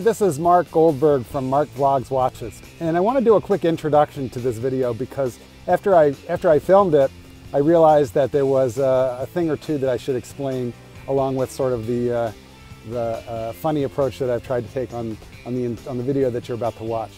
This is Marc Goldberg from Mark Vlogs Watches, and I want to do a quick introduction to this video because after I, after I filmed it, I realized that there was a, a thing or two that I should explain along with sort of the, uh, the uh, funny approach that I've tried to take on, on, the, on the video that you're about to watch.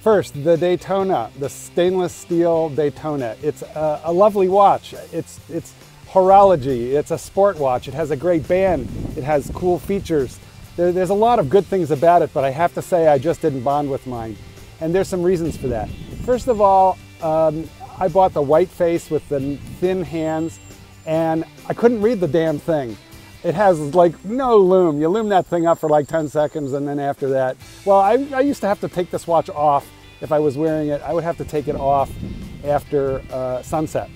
First, the Daytona, the stainless steel Daytona. It's a, a lovely watch. It's, it's horology, it's a sport watch, it has a great band, it has cool features. There, there's a lot of good things about it, but I have to say I just didn't bond with mine. And there's some reasons for that. First of all, um, I bought the white face with the thin hands and I couldn't read the damn thing. It has like no lume. You lume that thing up for like 10 seconds and then after that, well, I, I used to have to take this watch off if I was wearing it. I would have to take it off after uh, sunset.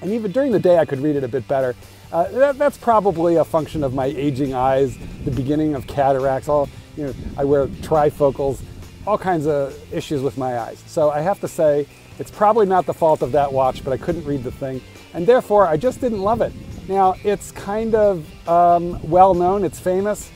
And even during the day, I could read it a bit better. Uh, that, that's probably a function of my aging eyes, the beginning of cataracts. All you know, I wear trifocals, all kinds of issues with my eyes. So I have to say, it's probably not the fault of that watch, but I couldn't read the thing, and therefore I just didn't love it. Now it's kind of um, well known, it's famous.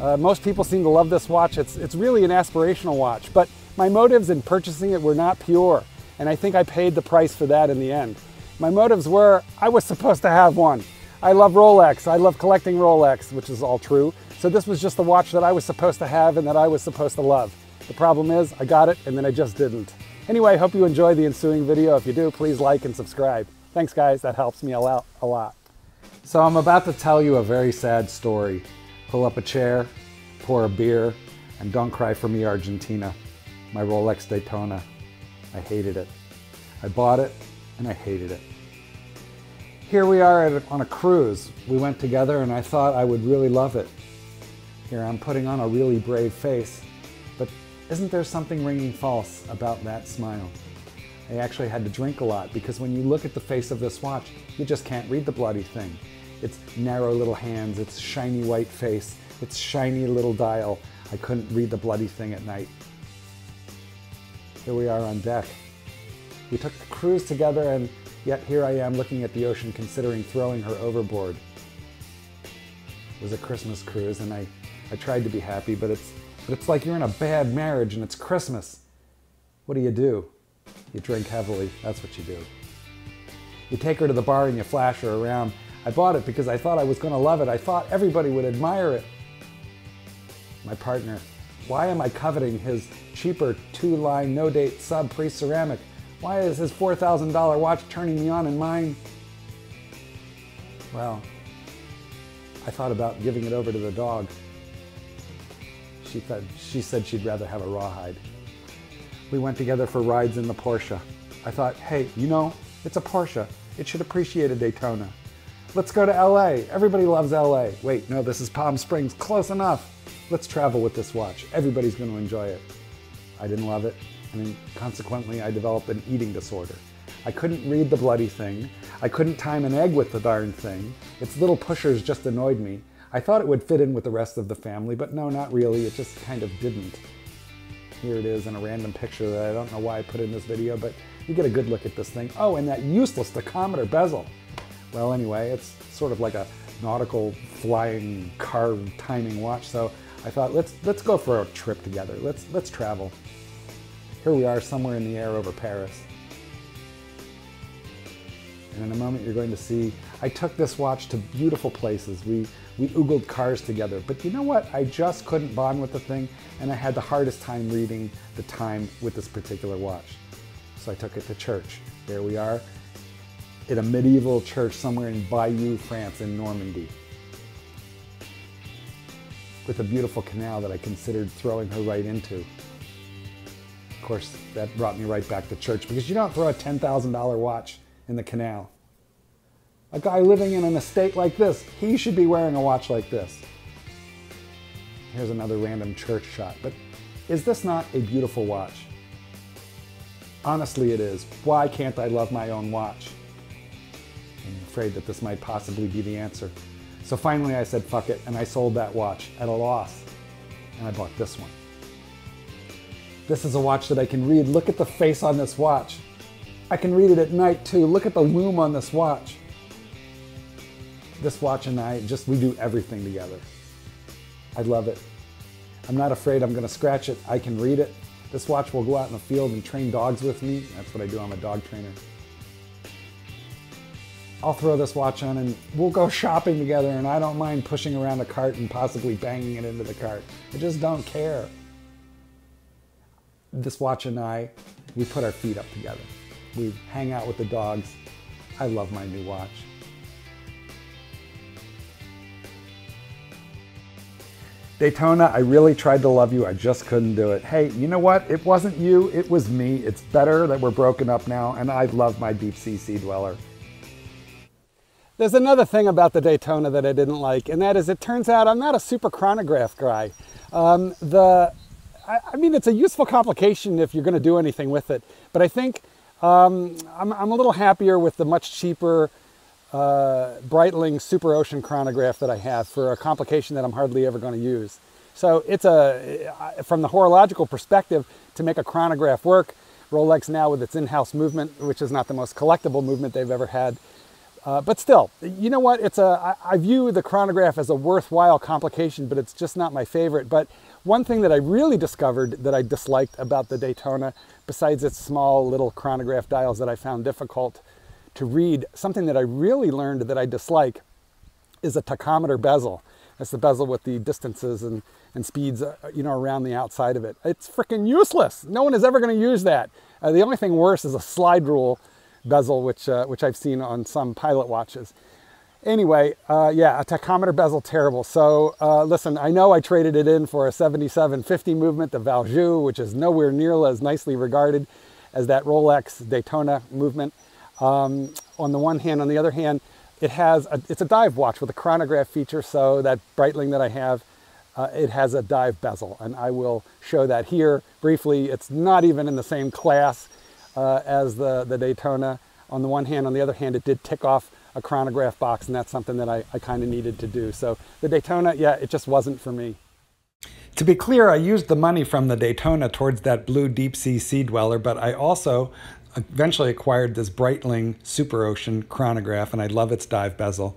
Uh, most people seem to love this watch. It's it's really an aspirational watch, but my motives in purchasing it were not pure, and I think I paid the price for that in the end. My motives were I was supposed to have one. I love Rolex. I love collecting Rolex, which is all true. So this was just the watch that I was supposed to have and that I was supposed to love. The problem is I got it and then I just didn't. Anyway, I hope you enjoy the ensuing video. If you do, please like and subscribe. Thanks guys, that helps me a lot. A lot. So I'm about to tell you a very sad story. Pull up a chair, pour a beer, and don't cry for me, Argentina. My Rolex Daytona. I hated it. I bought it and I hated it. Here we are a, on a cruise. We went together and I thought I would really love it. Here I'm putting on a really brave face, but isn't there something ringing false about that smile? I actually had to drink a lot because when you look at the face of this watch, you just can't read the bloody thing. Its narrow little hands, its shiny white face, its shiny little dial. I couldn't read the bloody thing at night. Here we are on deck. We took the cruise together and Yet here I am looking at the ocean considering throwing her overboard. It was a Christmas cruise and I, I tried to be happy, but it's, but it's like you're in a bad marriage and it's Christmas. What do you do? You drink heavily, that's what you do. You take her to the bar and you flash her around. I bought it because I thought I was going to love it. I thought everybody would admire it. My partner, why am I coveting his cheaper two-line no-date sub pre-ceramic why is his $4,000 watch turning me on and mine? Well, I thought about giving it over to the dog. She, thought, she said she'd rather have a rawhide. We went together for rides in the Porsche. I thought, hey, you know, it's a Porsche. It should appreciate a Daytona. Let's go to LA. Everybody loves LA. Wait, no, this is Palm Springs. Close enough. Let's travel with this watch. Everybody's going to enjoy it. I didn't love it and consequently I developed an eating disorder. I couldn't read the bloody thing. I couldn't time an egg with the darn thing. Its little pushers just annoyed me. I thought it would fit in with the rest of the family, but no, not really. It just kind of didn't. Here it is in a random picture that I don't know why I put in this video, but you get a good look at this thing. Oh, and that useless tachometer bezel. Well, anyway, it's sort of like a nautical flying car timing watch, so I thought let's let's go for a trip together. Let's let's travel. Here we are somewhere in the air over Paris. And in a moment you're going to see, I took this watch to beautiful places. We, we oogled cars together. But you know what? I just couldn't bond with the thing and I had the hardest time reading the time with this particular watch. So I took it to church. There we are in a medieval church somewhere in Bayeux, France, in Normandy. With a beautiful canal that I considered throwing her right into course, that brought me right back to church because you don't throw a $10,000 watch in the canal. A guy living in an estate like this, he should be wearing a watch like this. Here's another random church shot, but is this not a beautiful watch? Honestly, it is. Why can't I love my own watch? I'm afraid that this might possibly be the answer. So finally I said, fuck it, and I sold that watch at a loss. And I bought this one. This is a watch that I can read. Look at the face on this watch. I can read it at night too. Look at the lume on this watch. This watch and I just, we do everything together. I love it. I'm not afraid I'm gonna scratch it. I can read it. This watch will go out in the field and train dogs with me. That's what I do, I'm a dog trainer. I'll throw this watch on and we'll go shopping together and I don't mind pushing around a cart and possibly banging it into the cart. I just don't care. This watch and I, we put our feet up together. We hang out with the dogs. I love my new watch. Daytona, I really tried to love you. I just couldn't do it. Hey, you know what? It wasn't you, it was me. It's better that we're broken up now, and I love my deep sea sea dweller. There's another thing about the Daytona that I didn't like, and that is it turns out I'm not a super chronograph guy. Um, the, I, I, mean, it's a useful complication if you're going to do anything with it, but I think um, I'm, I'm, a little happier with the much cheaper uh, Breitling Super Ocean chronograph that I have for a complication that I'm hardly ever going to use. So it's a, from the horological perspective, to make a chronograph work, Rolex now with its in-house movement, which is not the most collectible movement they've ever had, uh, but still, you know what? It's a, I, I view the chronograph as a worthwhile complication, but it's just not my favorite. But one thing that I really discovered that I disliked about the Daytona, besides its small little chronograph dials that I found difficult to read, something that I really learned that I dislike is a tachometer bezel. That's the bezel with the distances and, and speeds, uh, you know, around the outside of it. It's freaking useless. No one is ever going to use that. Uh, the only thing worse is a slide rule bezel, which, uh, which I've seen on some pilot watches. Anyway, uh, yeah, a tachometer bezel, terrible. So uh, listen, I know I traded it in for a 7750 movement, the Valjoux, which is nowhere near as nicely regarded as that Rolex Daytona movement. Um, on the one hand, on the other hand, it has a, it's a dive watch with a chronograph feature. So that Breitling that I have, uh, it has a dive bezel, and I will show that here briefly. It's not even in the same class uh, as the, the Daytona on the one hand. On the other hand, it did tick off a chronograph box, and that's something that I, I kind of needed to do. So the Daytona, yeah, it just wasn't for me. To be clear, I used the money from the Daytona towards that blue deep sea sea dweller, but I also eventually acquired this Breitling Super Ocean chronograph, and I love its dive bezel.